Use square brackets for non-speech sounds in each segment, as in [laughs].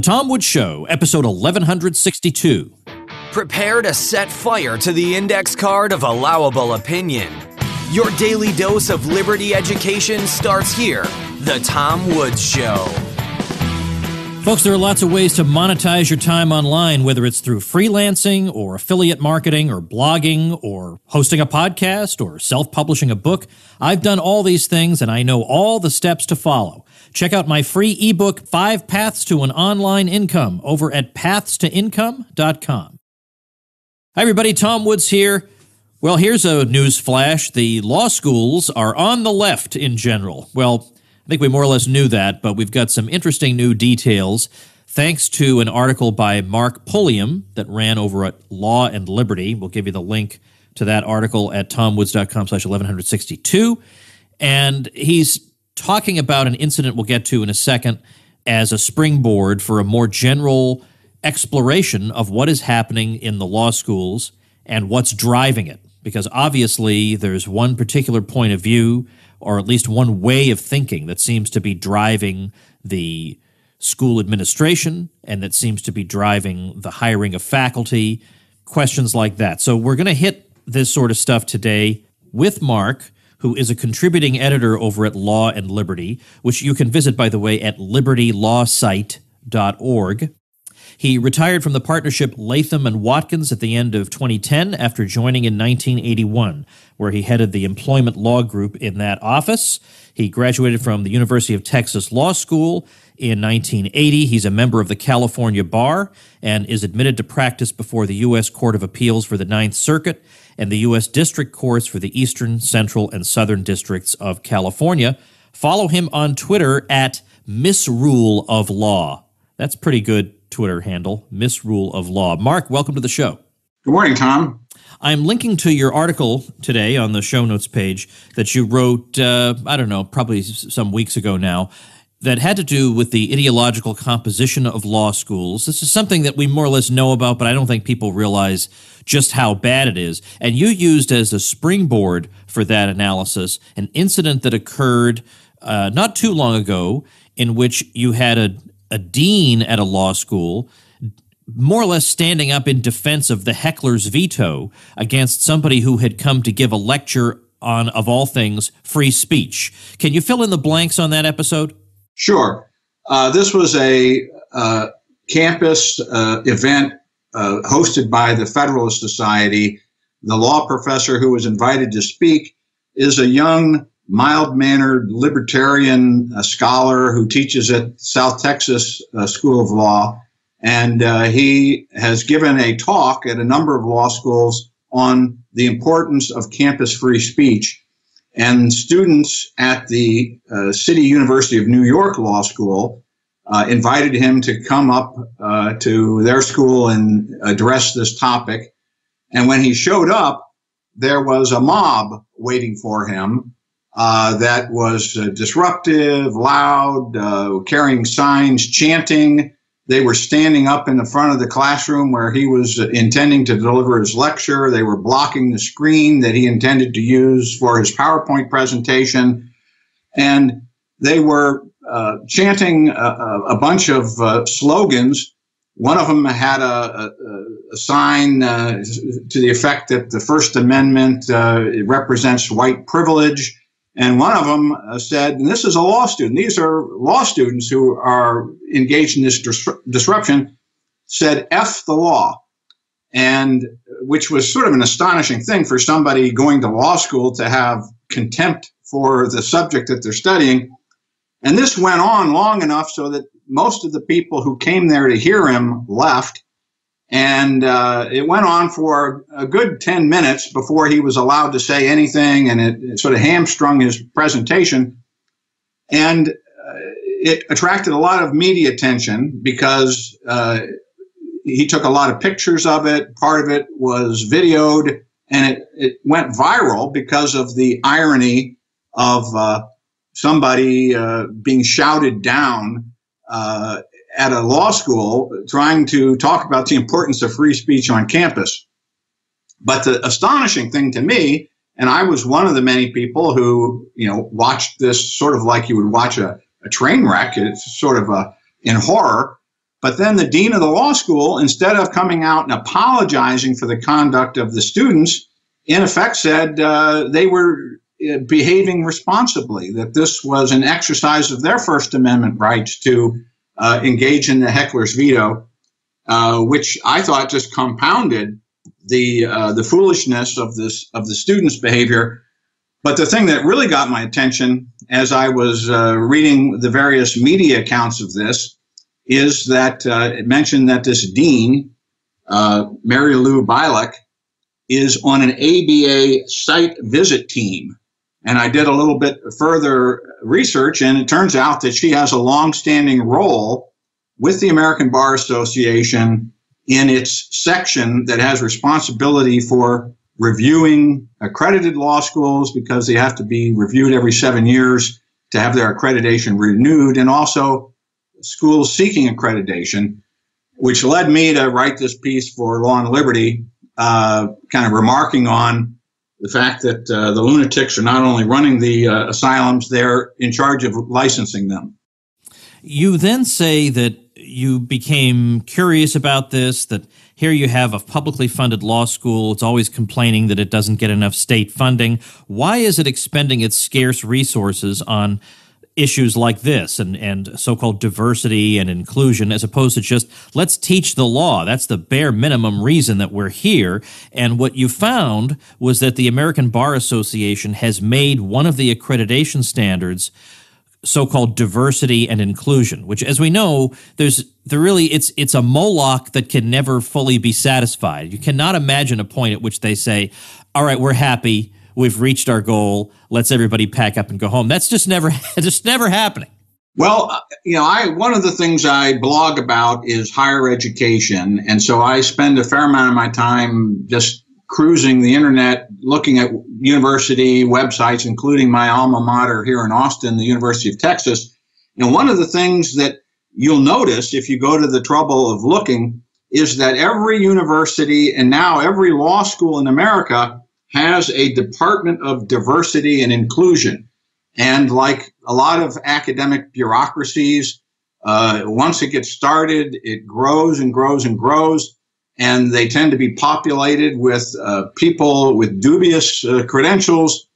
The Tom Woods Show, episode 1162. Prepare to set fire to the index card of allowable opinion. Your daily dose of liberty education starts here. The Tom Woods Show. Folks, there are lots of ways to monetize your time online, whether it's through freelancing or affiliate marketing or blogging or hosting a podcast or self publishing a book. I've done all these things and I know all the steps to follow. Check out my free ebook, Five Paths to an Online Income, over at pathstoincome.com. Hi, everybody. Tom Woods here. Well, here's a news flash. The law schools are on the left in general. Well, I think we more or less knew that, but we've got some interesting new details thanks to an article by Mark Pulliam that ran over at Law and Liberty. We'll give you the link to that article at tomwoods.com slash 1162. And he's talking about an incident we'll get to in a second as a springboard for a more general exploration of what is happening in the law schools and what's driving it. Because obviously, there's one particular point of view, or at least one way of thinking, that seems to be driving the school administration and that seems to be driving the hiring of faculty, questions like that. So, we're going to hit this sort of stuff today with Mark who is a contributing editor over at Law and Liberty, which you can visit, by the way, at libertylawsite.org. He retired from the partnership Latham and Watkins at the end of 2010 after joining in 1981, where he headed the employment law group in that office. He graduated from the University of Texas Law School in 1980. He's a member of the California Bar and is admitted to practice before the U.S. Court of Appeals for the Ninth Circuit and the U.S. District Courts for the Eastern, Central, and Southern Districts of California. Follow him on Twitter at Misrule of Law. That's pretty good Twitter handle, Misrule of Law. Mark, welcome to the show. Good morning, Tom. I'm linking to your article today on the show notes page that you wrote, uh, I don't know, probably some weeks ago now, that had to do with the ideological composition of law schools. This is something that we more or less know about, but I don't think people realize just how bad it is. And you used as a springboard for that analysis an incident that occurred uh, not too long ago in which you had a, a dean at a law school more or less standing up in defense of the heckler's veto against somebody who had come to give a lecture on, of all things, free speech. Can you fill in the blanks on that episode? Sure. Uh, this was a uh, campus uh, event uh, hosted by the Federalist Society. The law professor who was invited to speak is a young, mild mannered libertarian scholar who teaches at South Texas uh, School of Law. And uh, he has given a talk at a number of law schools on the importance of campus free speech. And students at the uh, City University of New York Law School uh, invited him to come up uh, to their school and address this topic. And when he showed up, there was a mob waiting for him uh, that was uh, disruptive, loud, uh, carrying signs, chanting. They were standing up in the front of the classroom where he was intending to deliver his lecture. They were blocking the screen that he intended to use for his PowerPoint presentation. And they were uh, chanting a, a, bunch of uh, slogans. One of them had a, a, a sign uh, to the effect that the First Amendment uh, represents white privilege. And one of them uh, said, and this is a law student, these are law students who are engaged in this dis- disruption, said, F the law. And which was sort of an astonishing thing for somebody going to law school to have contempt for the subject that they're studying. And this went on long enough so that most of the people who came there to hear him left. And uh, it went on for a good 10 minutes before he was allowed to say anything, and it, it sort of hamstrung his presentation. And uh, it attracted a lot of media attention because uh, he took a lot of pictures of it. Part of it was videoed, and it, it went viral because of the irony of uh, somebody uh, being shouted down uh, at a law school trying to talk about the importance of free speech on campus. But the astonishing thing to me, and I was one of the many people who, you know, watched this sort of like you would watch a, a train wreck. It's sort of a, in horror. But then the dean of the law school, instead of coming out and apologizing for the conduct of the students, in effect said uh, they were uh, behaving responsibly, that this was an exercise of their First Amendment rights to uh, engage in the heckler's veto, uh, which I thought just compounded the uh, the foolishness of this of the students' behavior. But the thing that really got my attention as I was uh, reading the various media accounts of this is that uh, it mentioned that this dean, uh, Mary Lu Bilek, is on an ABA site visit team. And I did a little bit further research, and it turns out that she has a long-standing role with the American Bar Association in its section that has responsibility for reviewing accredited law schools because they have to be reviewed every seven years to have their accreditation renewed, and also schools seeking accreditation, which led me to write this piece for Law and Liberty, uh, kind of remarking on the fact that uh, the lunatics are not only running the uh, asylums, they're in charge of licensing them. You then say that you became curious about this, that here you have a publicly funded law school. It's always complaining that it doesn't get enough state funding. Why is it expending its scarce resources on issues like this and, and so called diversity and inclusion as opposed to just let's teach the law? That's the bare minimum reason that we're here. And what you found was that the American Bar Association has made one of the accreditation standards so-called diversity and inclusion, which, as we know, there's there really it's it's a moloch that can never fully be satisfied. You cannot imagine a point at which they say, "All right, we're happy, we've reached our goal, let's everybody pack up and go home." That's just never [laughs] just never happening. Well, uh, you know, I one of the things I blog about is higher education, and so I spend a fair amount of my time just cruising the internet, looking at university websites, including my alma mater here in Austin, the University of Texas. And one of the things that you'll notice if you go to the trouble of looking is that every university and now every law school in America has a Department of Diversity and Inclusion. And like a lot of academic bureaucracies, uh, once it gets started, it grows and grows and grows and they tend to be populated with uh, people with dubious uh, credentials,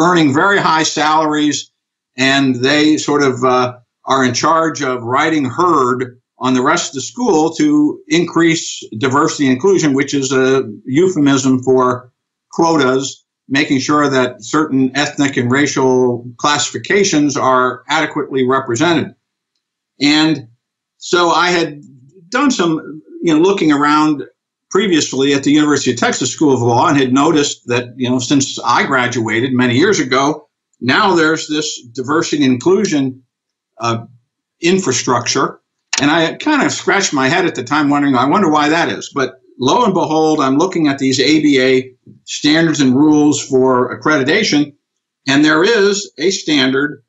earning very high salaries, and they sort of uh, are in charge of riding herd on the rest of the school to increase diversity and inclusion, which is a euphemism for quotas, making sure that certain ethnic and racial classifications are adequately represented. And so I had done some you know, looking around previously at the University of Texas School of Law and had noticed that, you know, since I graduated many years ago, now there's this diversity and inclusion uh, infrastructure. And I kind of scratched my head at the time wondering, I wonder why that is. But lo and behold, I'm looking at these ABA standards and rules for accreditation, and there is a standard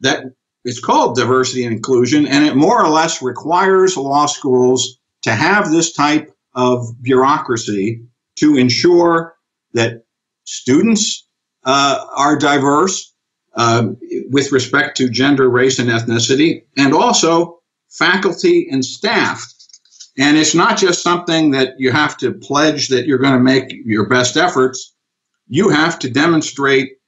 that is called diversity and inclusion, and it more or less requires law schools to have this type of bureaucracy to ensure that students uh, are diverse uh, with respect to gender, race, and ethnicity, and also faculty and staff. And it's not just something that you have to pledge that you're going to make your best efforts. You have to demonstrate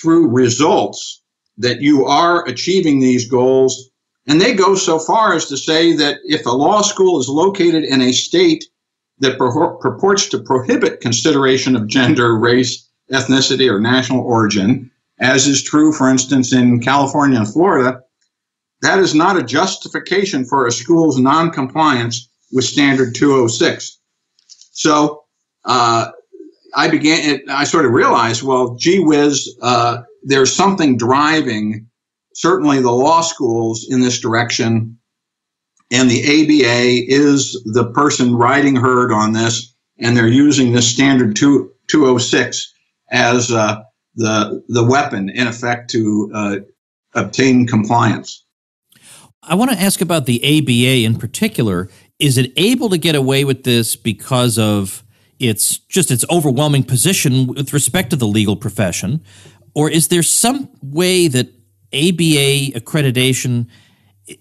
through results that you are achieving these goals and they go so far as to say that if a law school is located in a state that purports to prohibit consideration of gender, race, ethnicity, or national origin, as is true, for instance, in California and Florida, that is not a justification for a school's noncompliance with Standard 206. So uh, I began, I sort of realized, well, gee whiz, uh, there's something driving certainly the law schools in this direction, and the ABA is the person riding herd on this, and they're using this standard two, 206 as uh, the the weapon in effect to uh, obtain compliance. I want to ask about the ABA in particular. Is it able to get away with this because of its just its overwhelming position with respect to the legal profession, or is there some way that ABA accreditation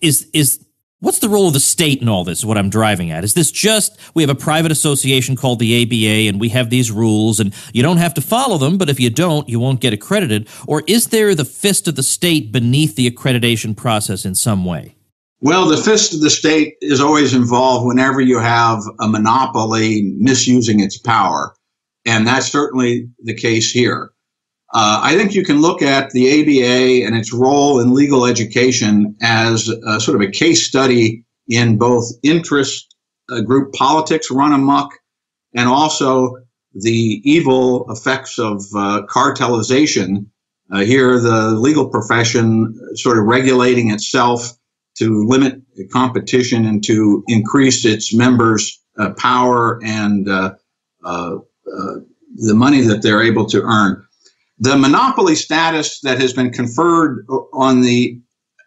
is is What's the role of the state in all this? Is what I'm driving at. Is this just we have a private association called the ABA and we have these rules and you don't have to follow them, but if you don't, you won't get accredited? Or is there the fist of the state beneath the accreditation process in some way? Well, the fist of the state is always involved whenever you have a monopoly misusing its power. And that's certainly the case here. Uh, I think you can look at the ABA and its role in legal education as a, sort of a case study in both interest uh, group politics run amok and also the evil effects of uh, cartelization. Uh, here, the legal profession sort of regulating itself to limit competition and to increase its members' uh, power and uh, the money that they're able to earn. The monopoly status that has been conferred on the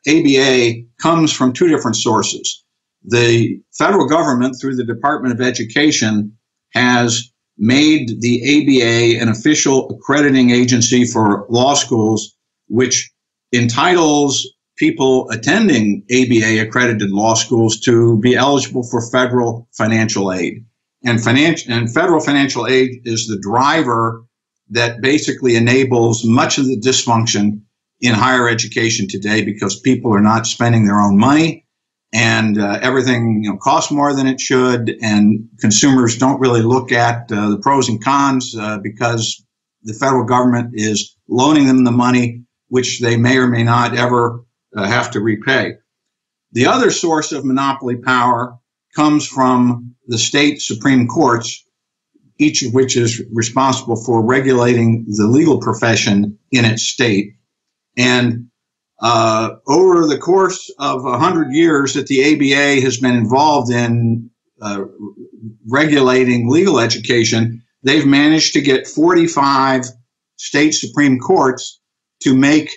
ABA comes from two different sources. The federal government, through the Department of Education, has made the ABA an official accrediting agency for law schools, which entitles people attending ABA accredited law schools to be eligible for federal financial aid. And financial and federal financial aid is the driver that basically enables much of the dysfunction in higher education today because people are not spending their own money and uh, everything you know costs more than it should and consumers don't really look at uh, the pros and cons uh, because the federal government is loaning them the money which they may or may not ever uh, have to repay. The other source of monopoly power comes from the state supreme courts each of which is responsible for regulating the legal profession in its state. And uh, over the course of 100 years that the ABA has been involved in uh, regulating legal education, they've managed to get 45 state Supreme Courts to make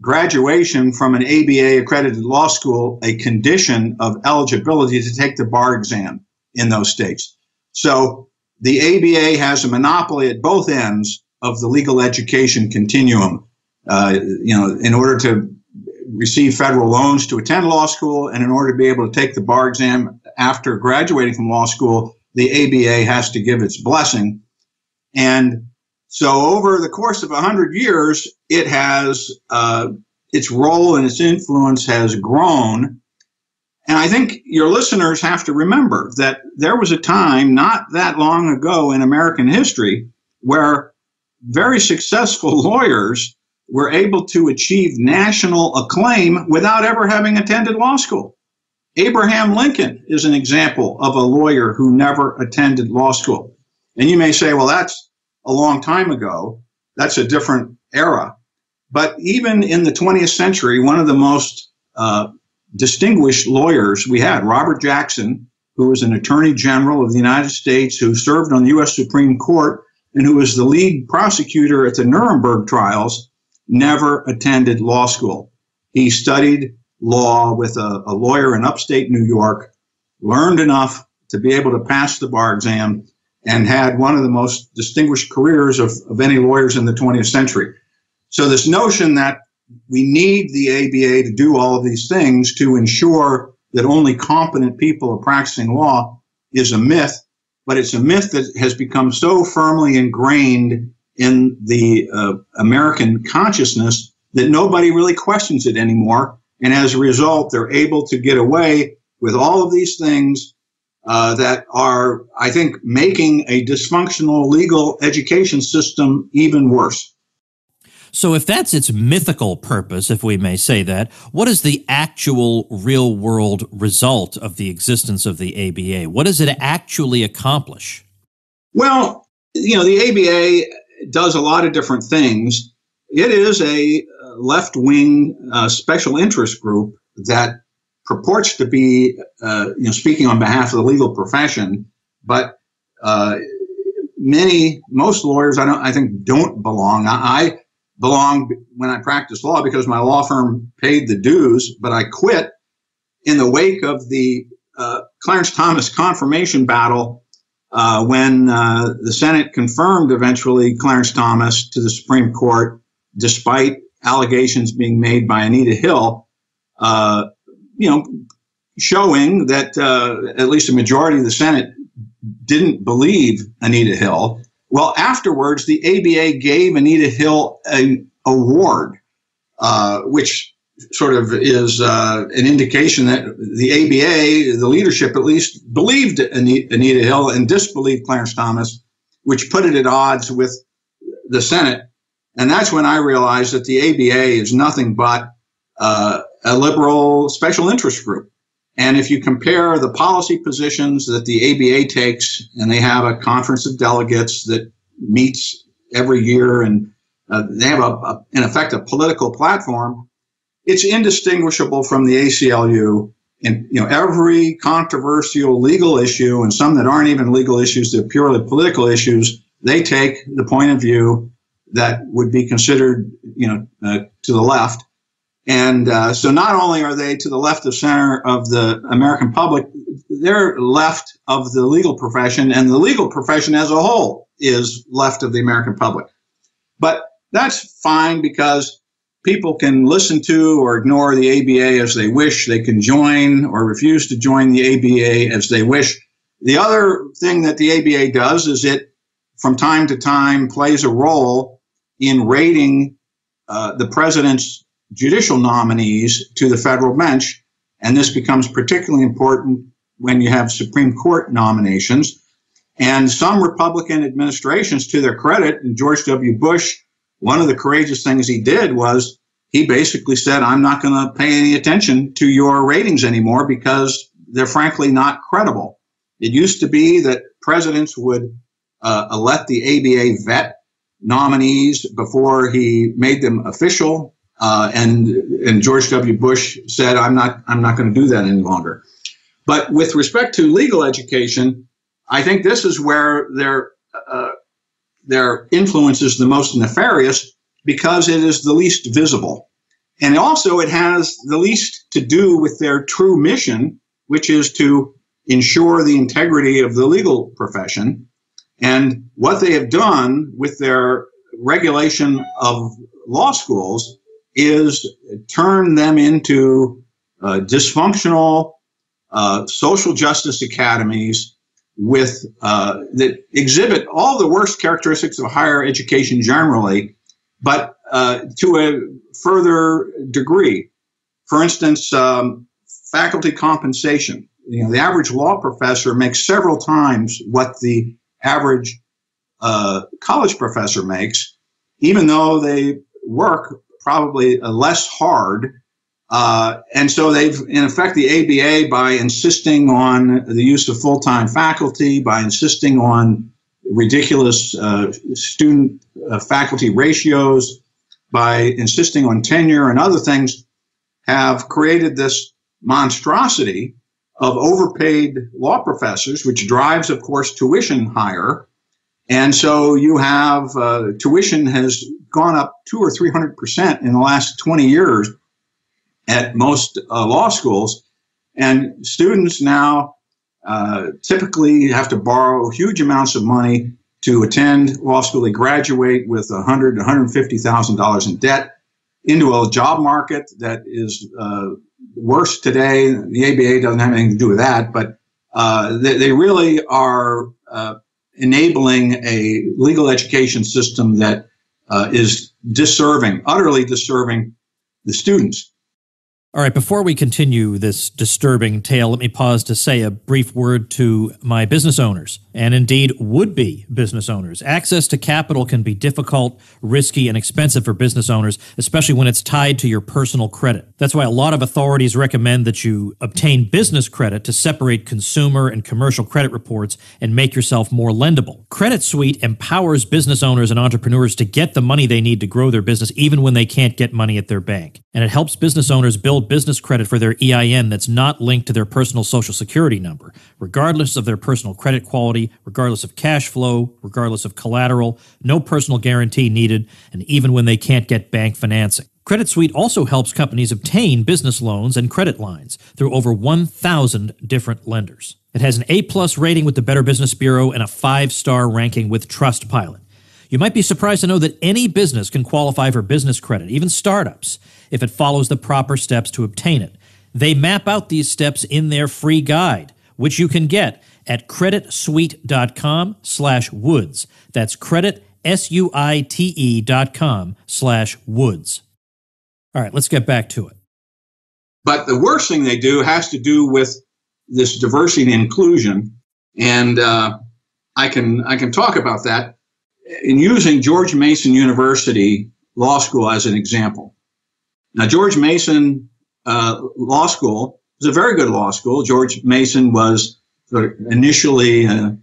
graduation from an ABA accredited law school a condition of eligibility to take the bar exam in those states. So the ABA has a monopoly at both ends of the legal education continuum. Uh, you know, in order to receive federal loans to attend law school, and in order to be able to take the bar exam after graduating from law school, the ABA has to give its blessing. And so, over the course of 100 years, it has uh, its role and its influence has grown and I think your listeners have to remember that there was a time not that long ago in American history where very successful [laughs] lawyers were able to achieve national acclaim without ever having attended law school. Abraham Lincoln is an example of a lawyer who never attended law school. And you may say, well, that's a long time ago. That's a different era. But even in the 20th century, one of the most uh, distinguished lawyers we had. Robert Jackson, who was an attorney general of the United States, who served on the U.S. Supreme Court and who was the lead prosecutor at the Nuremberg trials, never attended law school. He studied law with a, a lawyer in upstate New York, learned enough to be able to pass the bar exam, and had one of the most distinguished careers of, of any lawyers in the 20th century. So, this notion that we need the ABA to do all of these things to ensure that only competent people are practicing law is a myth, but it's a myth that has become so firmly ingrained in the uh, American consciousness that nobody really questions it anymore. And as a result, they're able to get away with all of these things uh, that are, I think, making a dysfunctional legal education system even worse. So, if that's its mythical purpose, if we may say that, what is the actual real world result of the existence of the ABA? What does it actually accomplish? Well, you know, the ABA does a lot of different things. It is a left wing uh, special interest group that purports to be, uh, you know, speaking on behalf of the legal profession, but uh, many, most lawyers, I don't, I think, don't belong. I, belonged when I practiced law because my law firm paid the dues, but I quit in the wake of the uh, Clarence Thomas confirmation battle uh, when uh, the Senate confirmed eventually Clarence Thomas to the Supreme Court, despite allegations being made by Anita Hill. Uh, you know, showing that uh, at least a majority of the Senate didn't believe Anita Hill. Well, afterwards, the ABA gave Anita Hill an award, uh, which sort of is uh, an indication that the ABA, the leadership at least, believed Anita Hill and disbelieved Clarence Thomas, which put it at odds with the Senate. And that's when I realized that the ABA is nothing but uh, a liberal special interest group. And if you compare the policy positions that the ABA takes, and they have a conference of delegates that meets every year, and uh, they have, a, a, in effect, a political platform, it's indistinguishable from the ACLU. And you know, every controversial legal issue, and some that aren't even legal issues, they're purely political issues, they take the point of view that would be considered, you know, uh, to the left and uh, so not only are they to the left of center of the American public, they're left of the legal profession, and the legal profession as a whole is left of the American public. But that's fine because people can listen to or ignore the ABA as they wish. They can join or refuse to join the ABA as they wish. The other thing that the ABA does is it, from time to time, plays a role in rating uh, the president's judicial nominees to the federal bench. And this becomes particularly important when you have Supreme Court nominations. And some Republican administrations, to their credit, and George W. Bush, one of the courageous things he did was he basically said, I'm not going to pay any attention to your ratings anymore because they're frankly not credible. It used to be that presidents would uh, elect the ABA vet nominees before he made them official uh, and and George W. Bush said, "I'm not I'm not going to do that any longer." But with respect to legal education, I think this is where their uh, their influence is the most nefarious because it is the least visible, and also it has the least to do with their true mission, which is to ensure the integrity of the legal profession. And what they have done with their regulation of law schools is turn them into uh, dysfunctional uh, social justice academies with uh, that exhibit all the worst characteristics of higher education generally, but uh, to a further degree. For instance, um, faculty compensation. You know, the average law professor makes several times what the average uh, college professor makes, even though they work probably less hard. Uh, and so they've, in effect, the ABA, by insisting on the use of full time faculty, by insisting on ridiculous uh, student uh, faculty ratios, by insisting on tenure and other things, have created this monstrosity of overpaid law professors, which drives, of course, tuition higher. And so you have uh, tuition has gone up two or three hundred percent in the last twenty years at most uh, law schools, and students now uh, typically have to borrow huge amounts of money to attend law school. They graduate with a hundred, one hundred fifty thousand dollars in debt into a job market that is uh, worse today. The ABA doesn't have anything to do with that, but uh, they, they, really are uh, enabling a legal education system that uh, is disserving, utterly disserving the students. All right, before we continue this disturbing tale, let me pause to say a brief word to my business owners and indeed would be business owners. Access to capital can be difficult, risky, and expensive for business owners, especially when it's tied to your personal credit. That's why a lot of authorities recommend that you obtain business credit to separate consumer and commercial credit reports and make yourself more lendable. Credit Suite empowers business owners and entrepreneurs to get the money they need to grow their business even when they can't get money at their bank. And it helps business owners build business credit for their EIN that's not linked to their personal social security number, regardless of their personal credit quality, regardless of cash flow, regardless of collateral, no personal guarantee needed, and even when they can't get bank financing. Credit Suite also helps companies obtain business loans and credit lines through over 1,000 different lenders. It has an A plus rating with the Better Business Bureau and a five star ranking with Trustpilot. You might be surprised to know that any business can qualify for business credit, even startups, if it follows the proper steps to obtain it. They map out these steps in their free guide, which you can get at creditsuite.com slash woods. That's credit, S-U-I-T-E dot com slash woods. All right, let's get back to it. But the worst thing they do has to do with this diversity and inclusion. And uh, I can I can talk about that in using George Mason University Law School as an example. Now, George Mason uh, Law School is a very good law school. George Mason was initially a,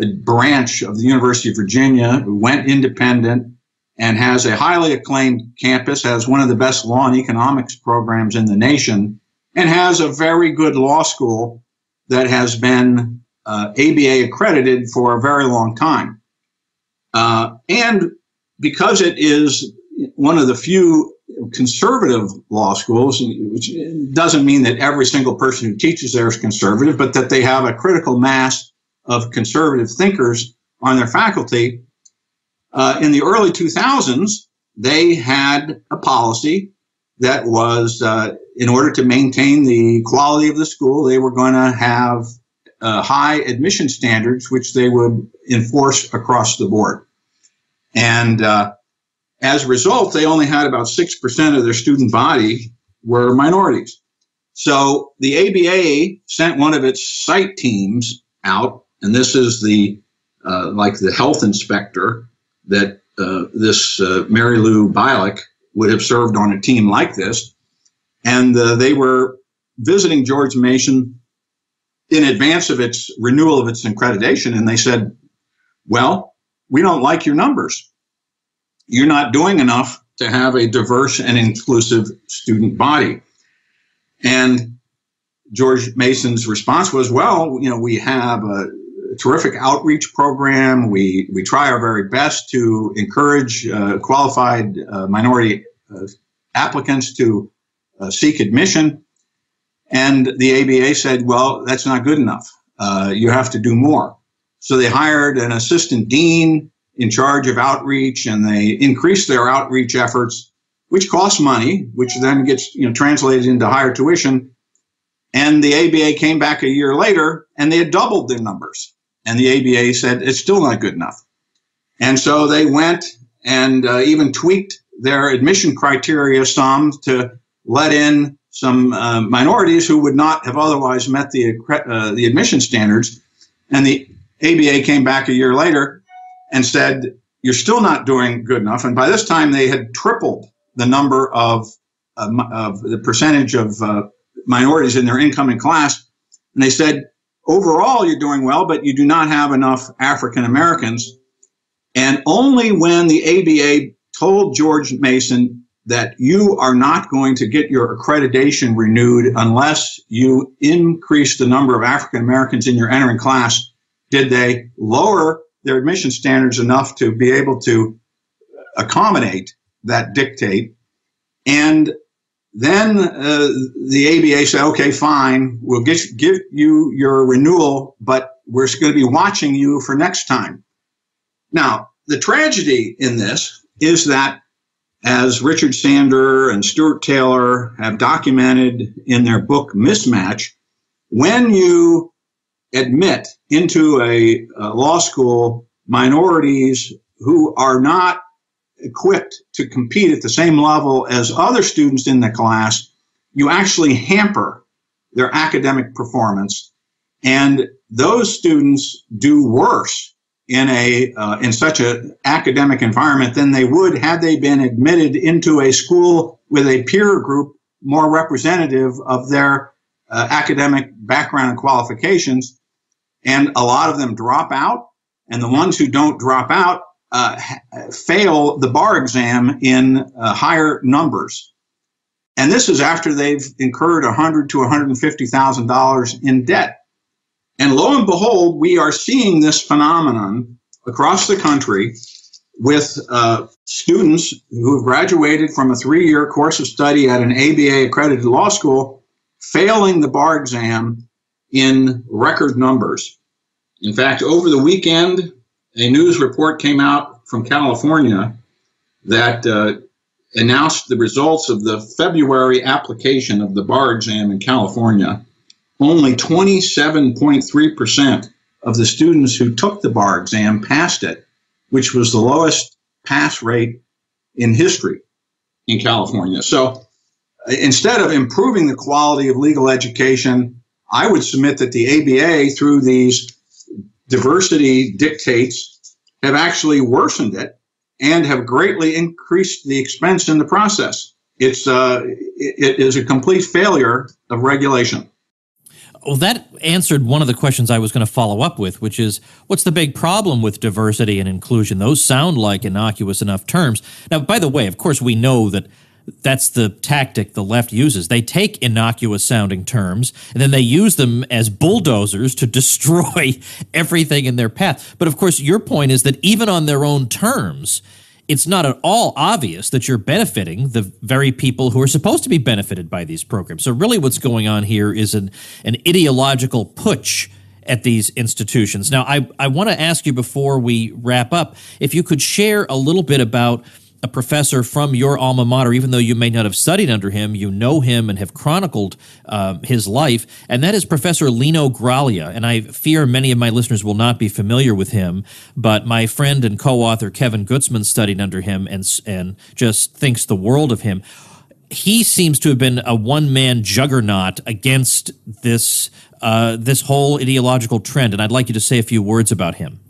a branch of the University of Virginia, who went independent, and has a highly acclaimed campus, has one of the best law and economics programs in the nation, and has a very good law school that has been uh, ABA accredited for a very long time. Uh, and because it is one of the few conservative law schools, which doesn't mean that every single person who teaches there is conservative, but that they have a critical mass of conservative thinkers on their faculty. Uh, in the early 2000s, they had a policy that was, uh, in order to maintain the quality of the school, they were going to have uh, high admission standards, which they would enforce across the board. And uh, as a result, they only had about 6% of their student body were minorities. So the ABA sent one of its site teams out, and this is the uh, like the health inspector that uh, this uh, Mary Lu Bilek would have served on a team like this. And uh, they were visiting George Mason in advance of its renewal of its accreditation, and they said, Well, we don't like your numbers. You're not doing enough to have a diverse and inclusive student body. And George Mason's response was, Well, you know, we have a terrific outreach program. We, we try our very best to encourage uh, qualified uh, minority uh, applicants to uh, seek admission. And the ABA said, well, that's not good enough. Uh, you have to do more. So they hired an assistant dean in charge of outreach and they increased their outreach efforts, which costs money, which then gets you know, translated into higher tuition. And the ABA came back a year later and they had doubled their numbers. And the ABA said it's still not good enough. And so they went and uh, even tweaked their admission criteria some to let in some uh, minorities who would not have otherwise met the uh, the admission standards, and the ABA came back a year later and said you're still not doing good enough. And by this time, they had tripled the number of uh, of the percentage of uh, minorities in their incoming class, and they said overall you're doing well, but you do not have enough African Americans. And only when the ABA told George Mason that you are not going to get your accreditation renewed unless you increase the number of African Americans in your entering class. Did they lower their admission standards enough to be able to accommodate that dictate? And then uh, the ABA said, okay, fine, we'll get, give you your renewal, but we're going to be watching you for next time. Now, the tragedy in this is that as Richard Sander and Stuart Taylor have documented in their book Mismatch, when you admit into a, a, law school minorities who are not equipped to compete at the same level as other students in the class, you actually hamper their academic performance. And those students do worse in a uh, in such an academic environment than they would had they been admitted into a school with a peer group more representative of their uh, academic background and qualifications. And a lot of them drop out, and the ones who don't drop out uh, fail the bar exam in uh, higher numbers. And this is after they've incurred 100 to 150 thousand dollars in debt. And lo and behold, we are seeing this phenomenon across the country with uh, students who have graduated from a three year course of study at an ABA accredited law school failing the bar exam in record numbers. In fact, over the weekend, a news report came out from California that uh, announced the results of the February application of the bar exam in California, only 27.3% of the students who took the bar exam passed it, which was the lowest pass rate in history in California. So uh, instead of improving the quality of legal education, I would submit that the ABA, through these diversity dictates, have actually worsened it and have greatly increased the expense in the process. It's uh, it is a complete failure of regulation. Well, that answered one of the questions I was going to follow up with, which is what's the big problem with diversity and inclusion? Those sound like innocuous enough terms. Now, by the way, of course, we know that that's the tactic the left uses. They take innocuous sounding terms and then they use them as bulldozers to [laughs] destroy everything in their path. But of course, your point is that even on their own terms, it's not at all obvious that you're benefiting the very people who are supposed to be benefited by these programs. So, really, what's going on here is an, an ideological putsch at these institutions. Now, I, I want to ask you before we wrap up if you could share a little bit about a professor from your alma mater, even though you may not have studied under him, you know him and have chronicled uh, his life, and that is Professor Lino Graglia. And I fear many of my listeners will not be familiar with him, but my friend and co-author Kevin Gutzman studied under him and and just thinks the world of him. He seems to have been a one-man juggernaut against this uh, this whole ideological trend, and I'd like you to say a few words about him.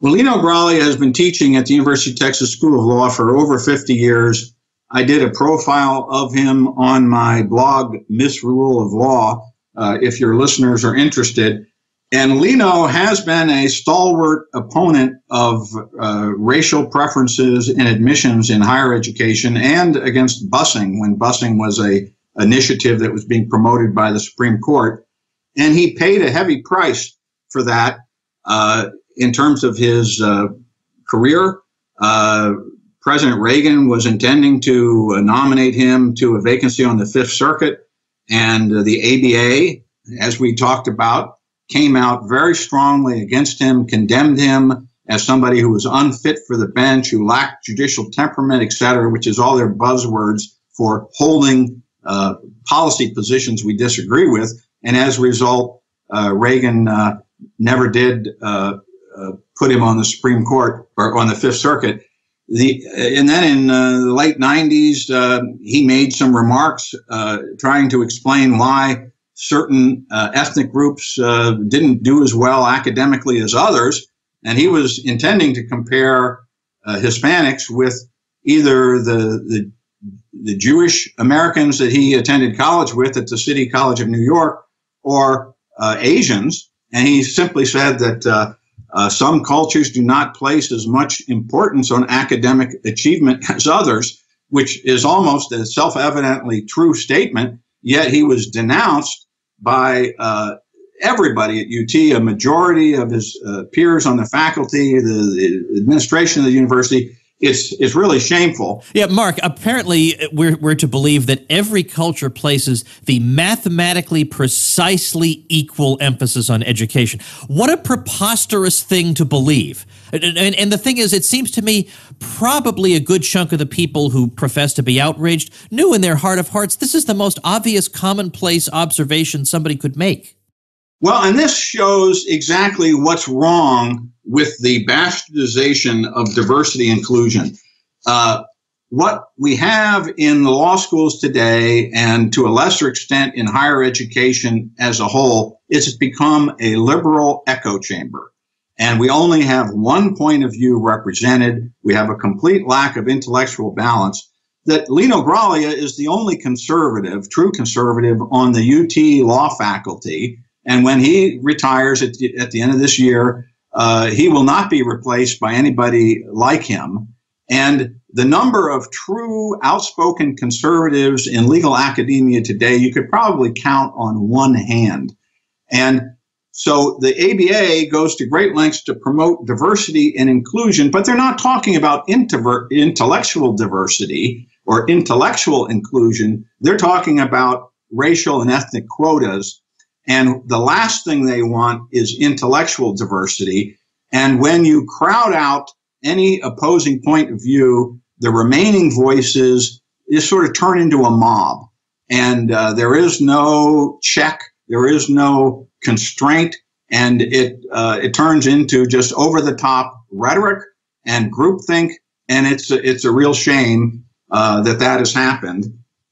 Well, Lino Graglia has been teaching at the University of Texas School of Law for over 50 years. I did a profile of him on my blog, Misrule of Law, uh, if your listeners are interested. And Lino has been a stalwart opponent of uh, racial preferences in admissions in higher education and against busing when busing was a initiative that was being promoted by the Supreme Court. And he paid a heavy price for that. Uh, in terms of his uh, career, uh, President Reagan was intending to uh, nominate him to a vacancy on the Fifth Circuit, and uh, the ABA, as we talked about, came out very strongly against him, condemned him as somebody who was unfit for the bench, who lacked judicial temperament, et cetera, which is all their buzzwords for holding uh, policy positions we disagree with. And as a result, uh, Reagan never did uh, put him on the Supreme Court or on the Fifth Circuit. The, and then in uh, the late 90s, uh, he made some remarks uh, trying to explain why certain uh, ethnic groups didn't do as well academically as others. And he was intending to compare Hispanics with either the, the, the Jewish Americans that he attended college with at the City College of New York or Asians. And he simply said that uh, some cultures do not place as much importance on academic achievement as others, which is almost a self evidently true statement. Yet he was denounced by uh, everybody at UT, a majority of his uh, peers on the faculty, the, the administration of the university it's it's really shameful. Yeah, Mark. Apparently, we're we're to believe that every culture places the mathematically precisely equal emphasis on education. What a preposterous thing to believe. And, and, and the thing is, it seems to me probably a good chunk of the people who profess to be outraged knew in their heart of hearts this is the most obvious, commonplace observation somebody could make. Well, and this shows exactly what's wrong with the bastardization of diversity inclusion. Uh, what we have in the law schools today, and to a lesser extent in higher education as a whole, is it's become a liberal echo chamber. And we only have one point of view represented. We have a complete lack of intellectual balance. That Lino Graglia is the only conservative, true conservative, on the UT law faculty and when he retires at the, at the end of this year, uh, he will not be replaced by anybody like him. And the number of true outspoken conservatives in legal academia today, you could probably count on one hand. And so the ABA goes to great lengths to promote diversity and inclusion, but they're not talking about intellectual diversity or intellectual inclusion. They're talking about racial and ethnic quotas and the last thing they want is intellectual diversity. And when you crowd out any opposing point of view, the remaining voices is sort of turn into a mob. And uh, there is no check, there is no constraint, and it, uh, it turns into just over the top rhetoric and groupthink. And it's a, it's a real shame uh, that that has happened.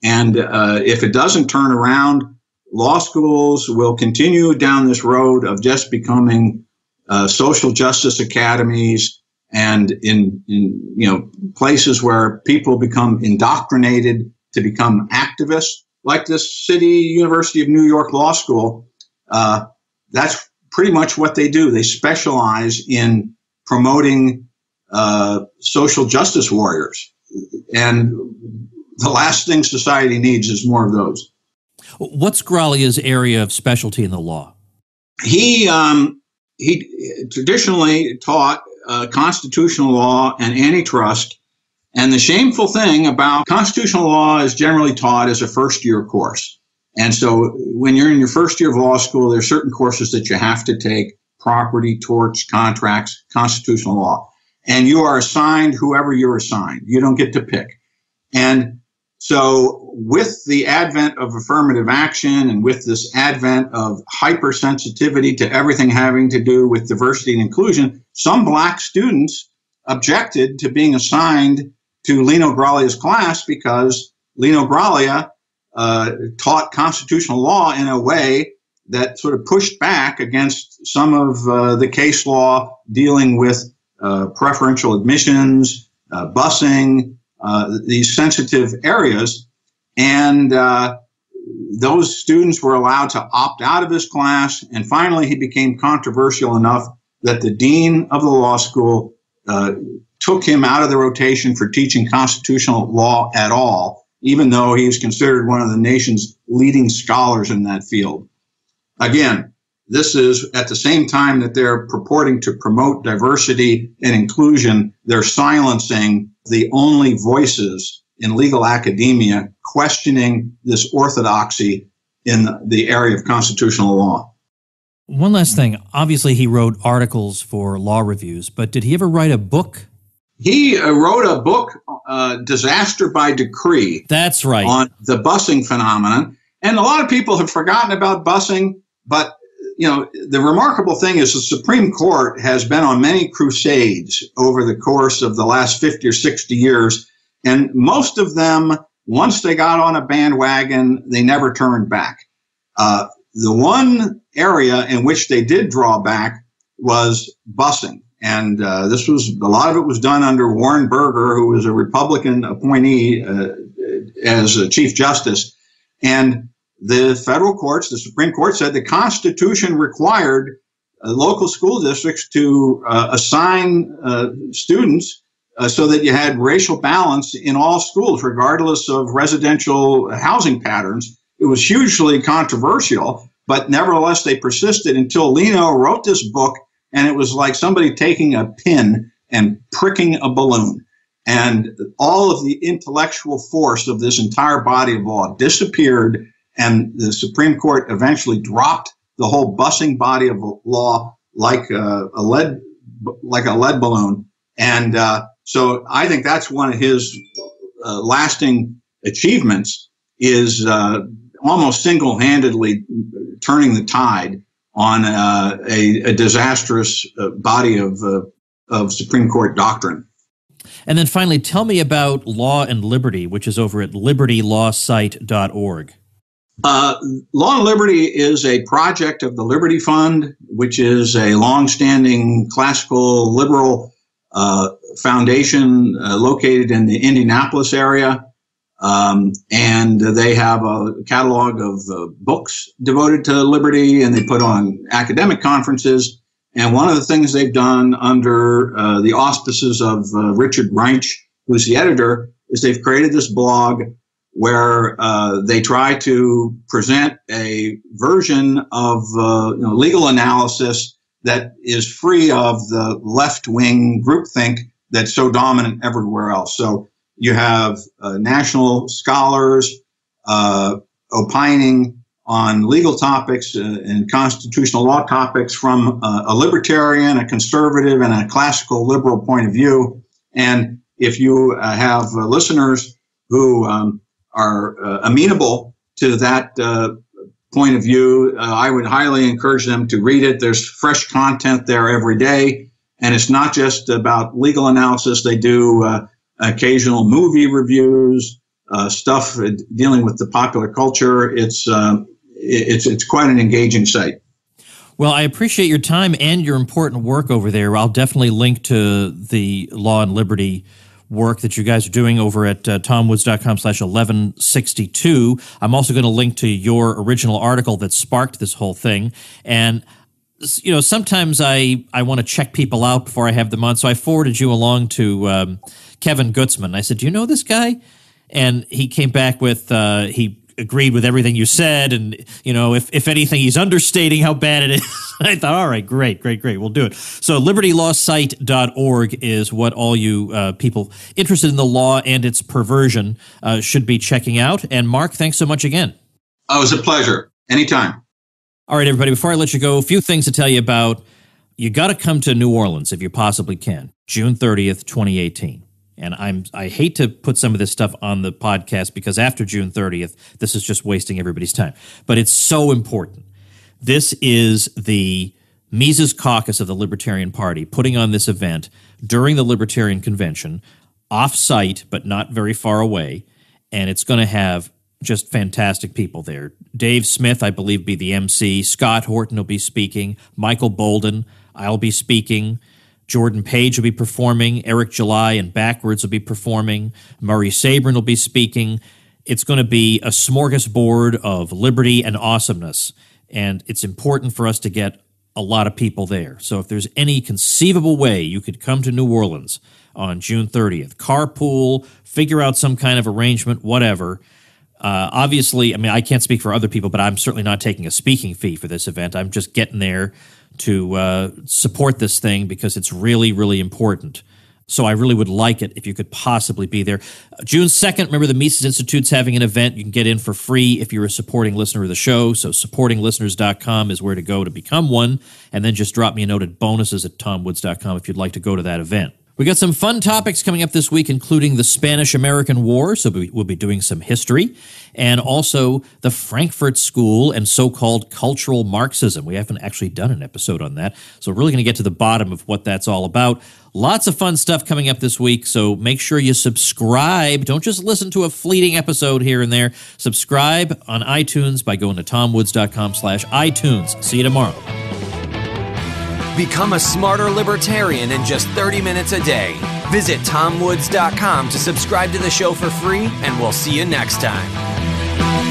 And uh, if it doesn't turn around, law schools will continue down this road of just becoming uh, social justice academies and in, in you know places where people become indoctrinated to become activists, like this City University of New York Law School. Uh, that's pretty much what they do. They specialize in promoting uh, social justice warriors, and the last thing society needs is more of those. What's Graglia's area of specialty in the law? He um, he traditionally taught uh, constitutional law and antitrust. And the shameful thing about constitutional law is generally taught as a first year course. And so when you're in your first year of law school, there are certain courses that you have to take property, torts, contracts, constitutional law. And you are assigned whoever you're assigned. You don't get to pick. And so, with the advent of affirmative action and with this advent of hypersensitivity to everything having to do with diversity and inclusion, some black students objected to being assigned to Lino Graglia's class because Lino Graglia uh, taught constitutional law in a way that sort of pushed back against some of uh, the case law dealing with uh, preferential admissions, uh, busing, these sensitive areas. And uh, those students were allowed to opt out of his class. And finally, he became controversial enough that the dean of the law school uh, took him out of the rotation for teaching constitutional law at all, even though he is considered one of the nation's leading scholars in that field. Again, this is at the same time that they're purporting to promote diversity and inclusion, they're silencing the only voices in legal academia questioning this orthodoxy in the area of constitutional law. One last thing. Obviously, he wrote articles for law reviews, but did he ever write a book? He uh, wrote a book, uh, Disaster by Decree. That's right. On the busing phenomenon. And a lot of people have forgotten about busing, but you know, the remarkable thing is the Supreme Court has been on many crusades over the course of the last 50 or 60 years. And most of them, once they got on a bandwagon, they never turned back. Uh, the one area in which they did draw back was busing. And uh, this was a lot of it was done under Warren Burger, who was a Republican appointee uh, as a Chief Justice. And the federal courts, the Supreme Court said the Constitution required uh, local school districts to uh, assign uh, students uh, so that you had racial balance in all schools, regardless of residential housing patterns. It was hugely controversial, but nevertheless, they persisted until Lino wrote this book, and it was like somebody taking a pin and pricking a balloon. And all of the intellectual force of this entire body of law disappeared and the Supreme Court eventually dropped the whole busing body of law like a, a lead like a lead balloon. And uh, so I think that's one of his uh, lasting achievements is uh, almost single-handedly turning the tide on uh, a, a, disastrous uh, body of, uh, of Supreme Court doctrine. And then finally, tell me about Law and Liberty, which is over at libertylawsite.org. Uh, Law and Liberty is a project of the Liberty Fund, which is a long-standing classical liberal uh, foundation uh, located in the Indianapolis area. Um, and they have a catalog of uh, books devoted to liberty, and they put on academic conferences. And one of the things they've done under uh, the auspices of uh, Richard Reinsch, who's the editor, is they've created this blog where uh, they try to present a version of uh, you know, legal analysis that is free of the left wing groupthink that's so dominant everywhere else. So you have uh, national scholars uh, opining on legal topics uh, and constitutional law topics from uh, a libertarian, a conservative, and a classical liberal point of view. And if you have listeners who um, are uh, amenable to that uh, point of view, uh, I would highly encourage them to read it. There's fresh content there every day, and it's not just about legal analysis. They do occasional movie reviews, stuff dealing with the popular culture. It's it's it's quite an engaging site. Well, I appreciate your time and your important work over there. I'll definitely link to the Law and Liberty work that you guys are doing over at uh, tomwoods.com slash 1162. I'm also going to link to your original article that sparked this whole thing. And you know, sometimes I, I want to check people out before I have them on. So I forwarded you along to um, Kevin Gutzman. I said, Do you know this guy? And he came back with, uh, he agreed with everything you said. And, you know, if, if anything, he's understating how bad it is. [laughs] I thought, all right, great, great, great. We'll do it. So libertylawsite.org is what all you uh, people interested in the law and its perversion uh, should be checking out. And Mark, thanks so much again. Oh, it was a pleasure. Anytime. All right, everybody, before I let you go, a few things to tell you about. You got to come to New Orleans if you possibly can, June 30th, 2018. And I'm I hate to put some of this stuff on the podcast because after June 30th, this is just wasting everybody's time. But it's so important. This is the Mises Caucus of the Libertarian Party putting on this event during the Libertarian Convention, off site but not very far away, and it's going to have just fantastic people there. Dave Smith, I believe, be the MC. Scott Horton will be speaking. Michael Boldin, I'll be speaking. Jordan Page will be performing. Eric July and BackWordz will be performing. Murray Sabrin will be speaking. It's going to be a smorgasbord of liberty and awesomeness. And it's important for us to get a lot of people there. So if there's any conceivable way you could come to New Orleans on June 30th, carpool, figure out some kind of arrangement, whatever. Uh, obviously, I mean, I can't speak for other people, but I'm certainly not taking a speaking fee for this event. I'm just getting there to uh, support this thing because it's really, really important. So I really would like it if you could possibly be there. June 2nd, remember the Mises Institute's having an event. You can get in for free if you're a supporting listener of the show. So supportinglisteners.com is where to go to become one. And then just drop me a note at bonuses at tomwoods.com if you'd like to go to that event. We got some fun topics coming up this week, including the Spanish American War. So we'll be doing some history and also the Frankfurt School and so called cultural Marxism. We haven't actually done an episode on that. So we're really going to get to the bottom of what that's all about. Lots of fun stuff coming up this week. So make sure you subscribe. Don't just listen to a fleeting episode here and there. Subscribe on iTunes by going to tomwoods.com slash iTunes. See you tomorrow. Become a smarter libertarian in just 30 minutes a day. Visit tomwoods.com to subscribe to the show for free, and we'll see you next time.